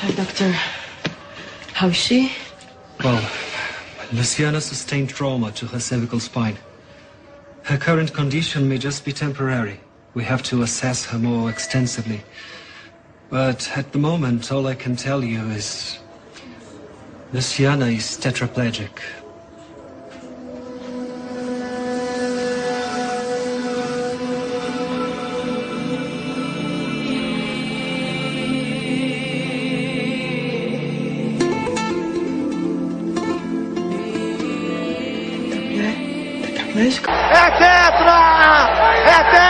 Uh, doctor. How is she? Well, Luciana sustained trauma to her cervical spine. Her current condition may just be temporary. We have to assess her more extensively. But at the moment, all I can tell you is Luciana is tetraplegic. É tetra! É tetra!